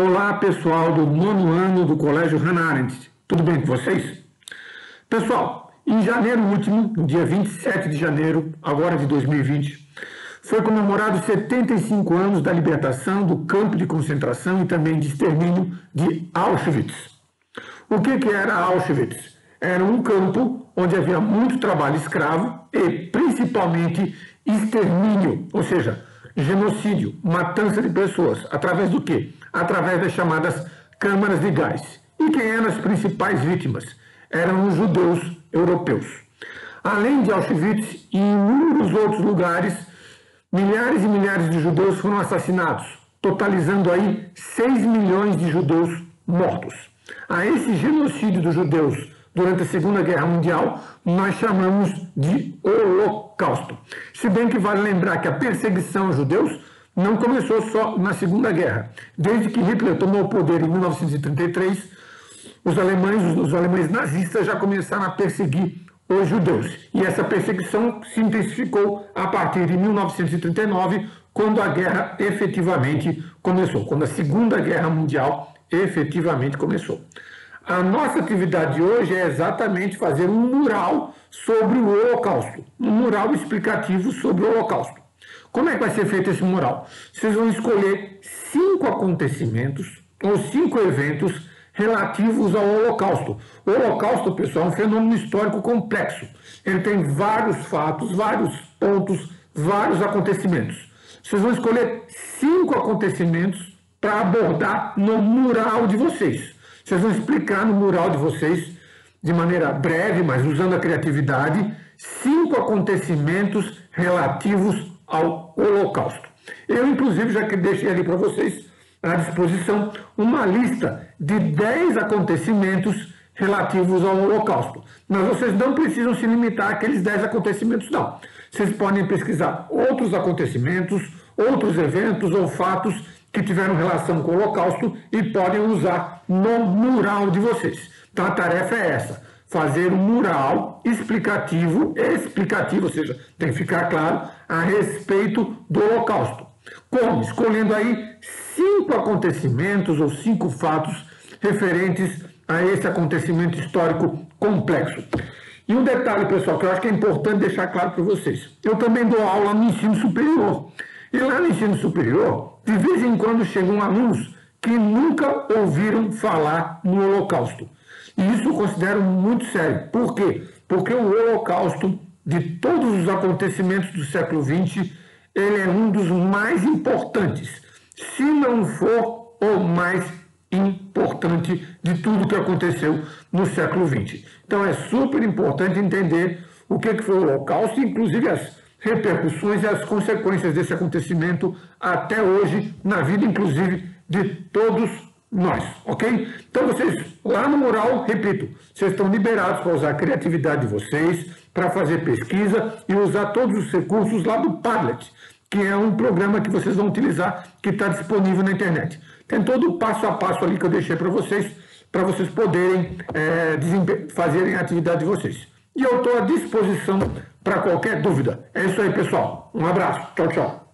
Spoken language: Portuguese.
Olá, pessoal do nono ano do Colégio Hannah Arendt. Tudo bem com vocês? Pessoal, em janeiro último, dia 27 de janeiro, agora de 2020, foi comemorado 75 anos da libertação do campo de concentração e também de extermínio de Auschwitz. O que, que era Auschwitz? Era um campo onde havia muito trabalho escravo e, principalmente, extermínio, ou seja, genocídio, matança de pessoas, através do quê? Através das chamadas câmaras de gás. E quem eram as principais vítimas? Eram os judeus europeus. Além de Auschwitz e inúmeros outros lugares, milhares e milhares de judeus foram assassinados, totalizando aí 6 milhões de judeus mortos. A esse genocídio dos judeus durante a Segunda Guerra Mundial, nós chamamos de Holocausto. Se bem que vale lembrar que a perseguição aos judeus não começou só na Segunda Guerra. Desde que Hitler tomou o poder em 1933, os alemães, os alemães nazistas já começaram a perseguir os judeus. E essa perseguição se intensificou a partir de 1939, quando a guerra efetivamente começou, quando a Segunda Guerra Mundial efetivamente começou. A nossa atividade hoje é exatamente fazer um mural sobre o Holocausto, um mural explicativo sobre o Holocausto. Como é que vai ser feito esse mural? Vocês vão escolher cinco acontecimentos ou cinco eventos relativos ao Holocausto. O Holocausto, pessoal, é um fenômeno histórico complexo. Ele tem vários fatos, vários pontos, vários acontecimentos. Vocês vão escolher cinco acontecimentos para abordar no mural de vocês. Vocês vão explicar no mural de vocês, de maneira breve, mas usando a criatividade, cinco acontecimentos relativos ao Holocausto. Eu, inclusive, já que deixei ali para vocês à disposição uma lista de 10 acontecimentos relativos ao Holocausto. Mas vocês não precisam se limitar àqueles 10 acontecimentos, não. Vocês podem pesquisar outros acontecimentos, outros eventos ou fatos que tiveram relação com o Holocausto e podem usar no mural de vocês. Então a tarefa é essa: fazer um mural explicativo, explicativo, ou seja, tem que ficar claro a respeito do Holocausto. Como? Escolhendo aí cinco acontecimentos ou cinco fatos referentes a esse acontecimento histórico complexo. E um detalhe, pessoal, que eu acho que é importante deixar claro para vocês. Eu também dou aula no ensino superior. E lá no ensino superior, de vez em quando chegam alunos que nunca ouviram falar no Holocausto. E isso eu considero muito sério. Por quê? Porque o Holocausto, de todos os acontecimentos do século XX, ele é um dos mais importantes, se não for o mais importante de tudo que aconteceu no século XX. Então é super importante entender o que foi o Holocausto, inclusive as repercussões e as consequências desse acontecimento até hoje, na vida inclusive de todos nós, ok? Então vocês, lá no mural, repito, vocês estão liberados para usar a criatividade de vocês, para fazer pesquisa e usar todos os recursos lá do Padlet, que é um programa que vocês vão utilizar, que está disponível na internet. Tem todo o passo a passo ali que eu deixei para vocês, para vocês poderem é, fazerem a atividade de vocês. E eu estou à disposição para qualquer dúvida. É isso aí, pessoal. Um abraço. Tchau, tchau.